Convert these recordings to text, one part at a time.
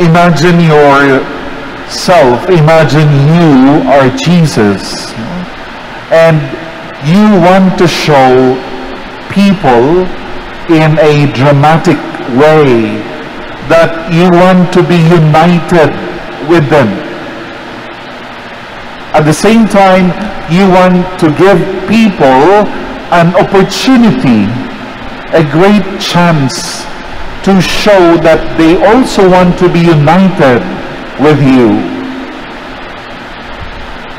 Imagine yourself, imagine you are Jesus. And you want to show people in a dramatic way that you want to be united with them. At the same time, you want to give people an opportunity, a great chance to show that they also want to be united with you.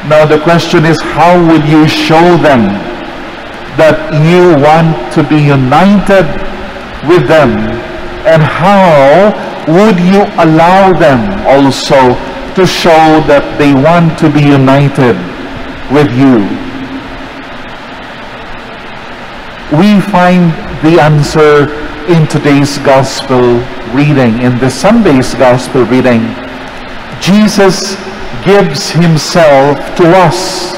Now the question is, how will you show them that you want to be united with them? And how would you allow them also to show that they want to be united with you? We find the answer in today's gospel reading, in the Sunday's gospel reading. Jesus gives himself to us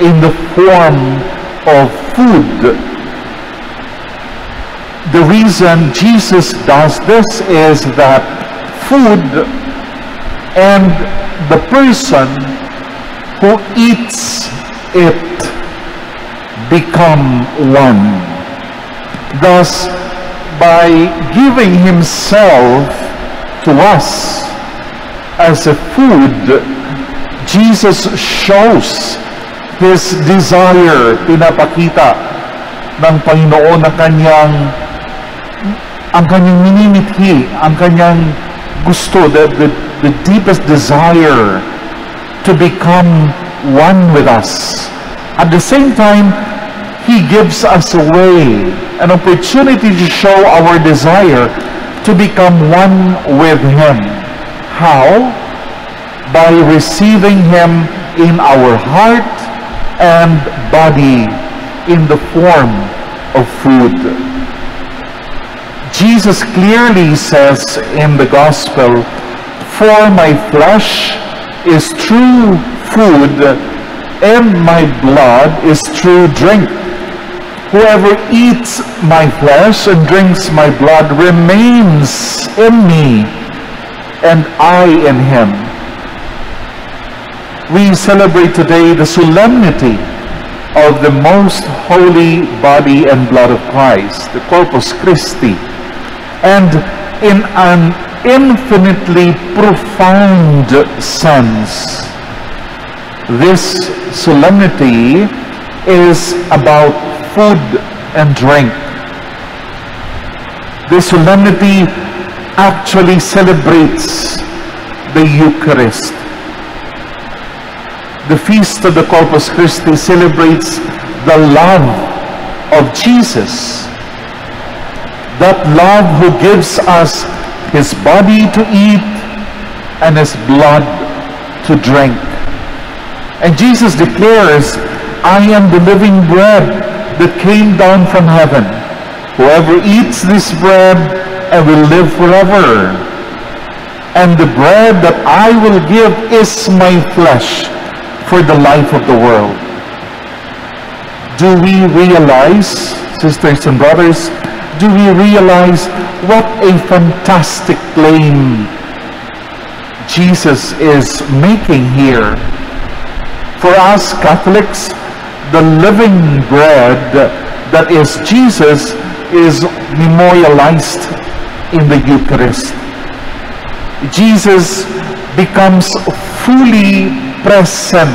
in the form of food. The reason Jesus does this is that food and the person who eats it become one. Thus, by giving himself to us as a food, Jesus shows his desire, pinapakita ng Panginoon na kanyang ang kanyang minimithi, ang kanyang gusto, the, the, the deepest desire to become one with us. At the same time, He gives us a way, an opportunity to show our desire to become one with Him. How? By receiving Him in our heart and body in the form of food. Jesus clearly says in the gospel, For my flesh is true food, and my blood is true drink. Whoever eats my flesh and drinks my blood remains in me, and I in him. We celebrate today the solemnity of the most holy body and blood of Christ, the Corpus Christi. And in an infinitely profound sense, this solemnity is about food and drink. This solemnity actually celebrates the Eucharist. The feast of the Corpus Christi celebrates the love of Jesus. That love who gives us his body to eat and his blood to drink. And Jesus declares, I am the living bread that came down from heaven. Whoever eats this bread and will live forever. And the bread that I will give is my flesh for the life of the world. Do we realize, sisters and brothers, do we realize what a fantastic claim Jesus is making here? For us Catholics, the living bread that is Jesus is memorialized in the Eucharist. Jesus becomes fully present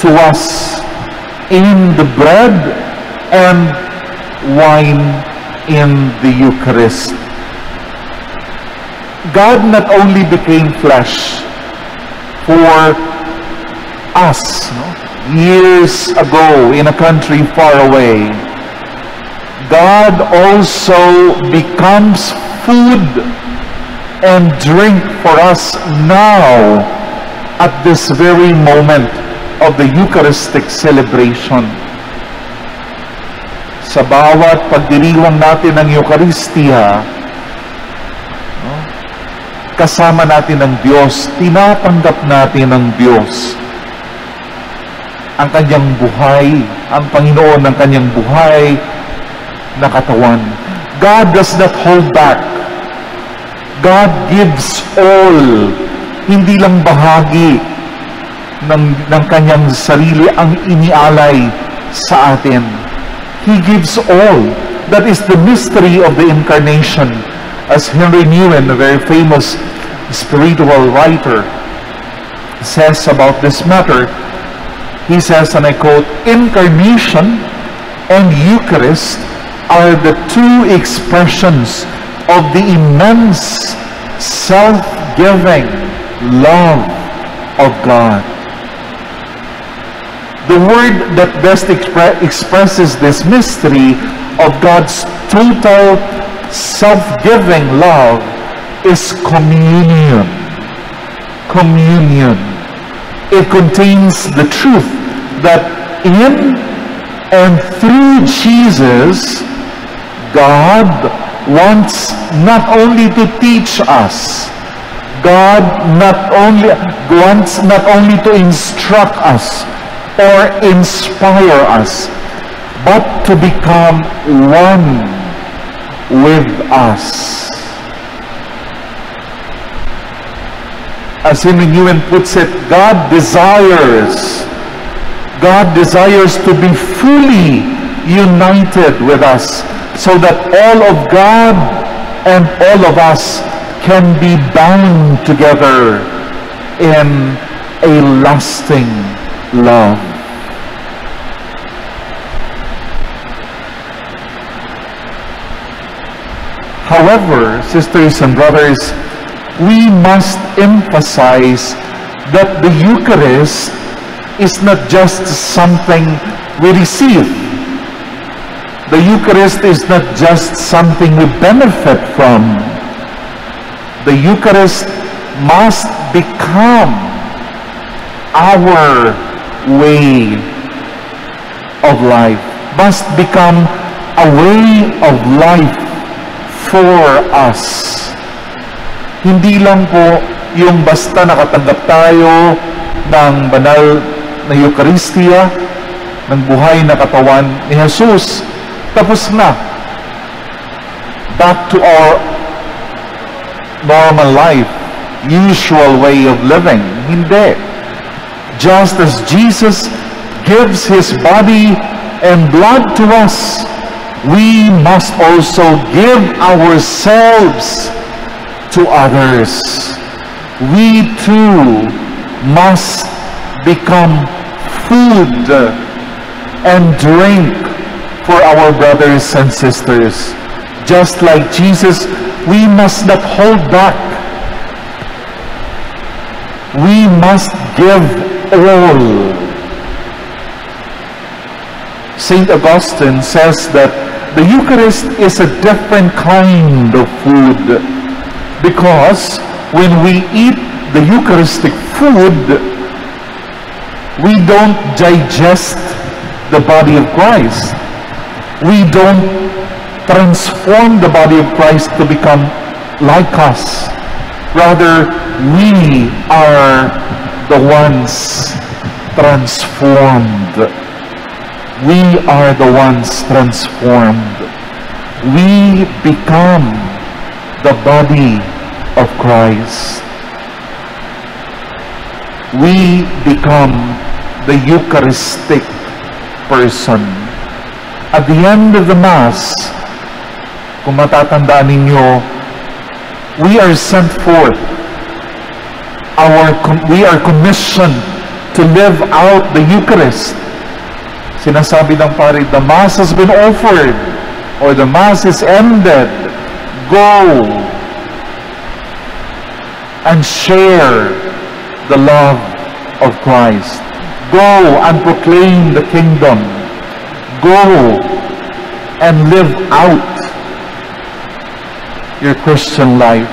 to us in the bread and wine in the Eucharist. God not only became flesh for us no? Years ago in a country far away, God also becomes food and drink for us now at this very moment of the Eucharistic celebration. Sa bawat pagdiriwang natin ng Eucharistia, kasama natin ng Diyos, tinatanggap natin ng Diyos ang kanyang buhay, ang Panginoon ng kanyang buhay na katawan. God does not hold back God gives all, hindi lang bahagi ng, ng kanyang sarili ang inialay sa atin. He gives all. That is the mystery of the incarnation. As Henry Newen, a very famous spiritual writer, says about this matter, he says, and I quote, Incarnation and Eucharist are the two expressions of the immense self-giving love of God. The word that best expre- expresses this mystery of God's total self-giving love is communion. Communion. It contains the truth that in and through Jesus, God wants not only to teach us, God not only wants not only to instruct us or inspire us, but to become one with us. As Henri Nouwen puts it, God desires, God desires to be fully united with us so that all of God and all of us can be bound together in a lasting love. However, sisters and brothers, we must emphasize that the Eucharist is not just something we receive. The Eucharist is not just something we benefit from. The Eucharist must become our way of life, must become a way of life for us. Hindi lang po yung basta nakatanggap tayo ng banal na Eucharistia, ng buhay na katawan ni Jesus, tapos na. Back to our normal life, usual way of living. Hindi. Just as Jesus gives His body and blood to us, we must also give ourselves to others. We too must become food and drink for our brothers and sisters. Just like Jesus, we must not hold back. We must give all. St. Augustine says that the Eucharist is a different kind of food because when we eat the Eucharistic food, we don't digest the body of Christ. We don't transform the body of Christ to become like us. Rather, we are the ones transformed. We are the ones transformed. We become the body of Christ. We become the Eucharistic person. At the end of the Mass, kung matatandaan ninyo, we are sent forth. Our, we are commissioned to live out the Eucharist. Sinasabi ng pare, the Mass has been offered or the Mass is ended. Go and share the love of Christ. Go and proclaim the kingdom. Go and live out your Christian life.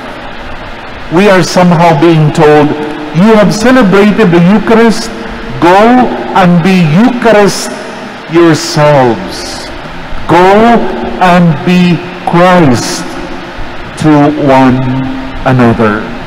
We are somehow being told, you have celebrated the Eucharist, go and be Eucharist yourselves. Go and be Christ to one another.